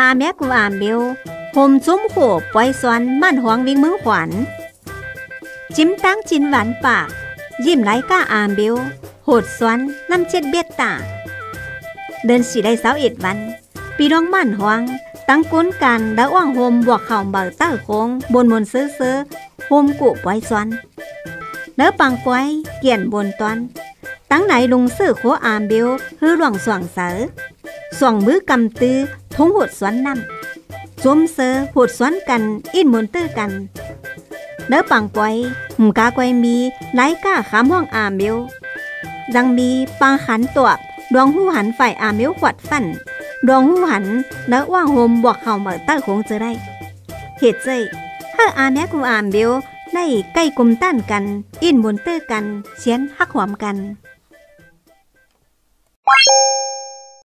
อาแม่กูอามเบลห่มซุ้มโขบปล่อยสวนมั่นหวงวิ่งมือขวัญ จิ้มตั้งจินหวานปาก ยิ้มไหลก้าอามเบลโหดสวนน้ำเจ็ดเบ็ดตา เดินสีได้เสาเอ็ดวันปีน้องมั่นหวงตั้งก้นกันดาว่างโฮมบวกเข่าเบาเต้าโคงบนมนซื้อซื้อโฮมกุปล่อยสวนเนื้อปังปอยเกี่ยนบนตอน ตั้งไหนลุงซื้อโคอามเบลฮือหลวงสว่างเสอส่องมือกำตือ ทงหดสวนนำจมเซอหดสวนกัน อินมุนตื้อกันเนื้อปังปอยหมกากวยมีไลก้าขามห้องอามเบลยังมีปังขันตัวดวงหูหันฝ่ายอาเมลขวัดฟันดวงหูหันเนื้อว่างโฮมบวกเข่าเหมือเต้าคงจะได้ เหตุใจถ้าอาแม่กูอามเบลได้ใกล้กลมต้านกัน อินบนเตื้อกันเชียนฮักหวมกัน